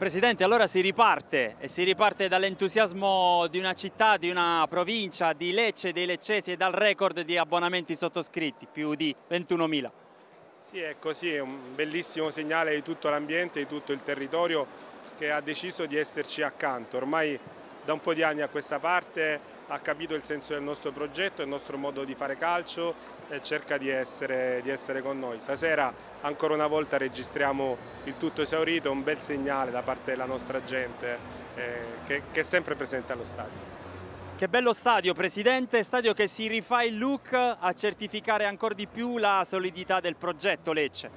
Presidente, allora si riparte e si riparte dall'entusiasmo di una città, di una provincia, di Lecce, dei leccesi e dal record di abbonamenti sottoscritti, più di 21.000. Sì, è così, è un bellissimo segnale di tutto l'ambiente, di tutto il territorio che ha deciso di esserci accanto. Ormai da un po' di anni a questa parte ha capito il senso del nostro progetto, il nostro modo di fare calcio e cerca di essere, di essere con noi. Stasera ancora una volta registriamo il tutto esaurito, un bel segnale da parte della nostra gente eh, che, che è sempre presente allo stadio. Che bello stadio Presidente, stadio che si rifà il look a certificare ancora di più la solidità del progetto Lecce.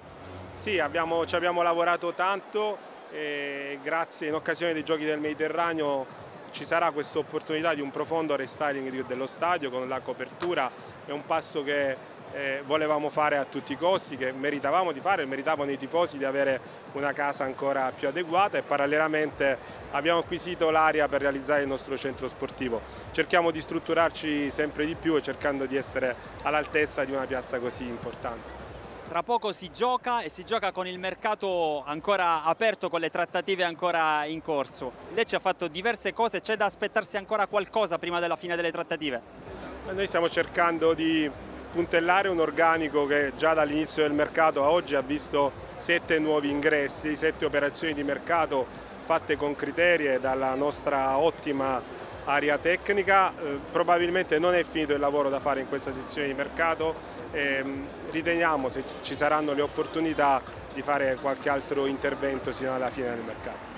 Sì, abbiamo, ci abbiamo lavorato tanto e grazie in occasione dei giochi del Mediterraneo ci sarà questa opportunità di un profondo restyling dello stadio con la copertura, è un passo che eh, volevamo fare a tutti i costi, che meritavamo di fare, meritavano i tifosi di avere una casa ancora più adeguata e parallelamente abbiamo acquisito l'area per realizzare il nostro centro sportivo. Cerchiamo di strutturarci sempre di più e cercando di essere all'altezza di una piazza così importante. Tra poco si gioca e si gioca con il mercato ancora aperto, con le trattative ancora in corso. Lei ci ha fatto diverse cose, c'è da aspettarsi ancora qualcosa prima della fine delle trattative? Noi stiamo cercando di puntellare un organico che già dall'inizio del mercato a oggi ha visto sette nuovi ingressi, sette operazioni di mercato fatte con criteri e dalla nostra ottima area tecnica, eh, probabilmente non è finito il lavoro da fare in questa sessione di mercato, eh, riteniamo se ci saranno le opportunità di fare qualche altro intervento sino alla fine del mercato.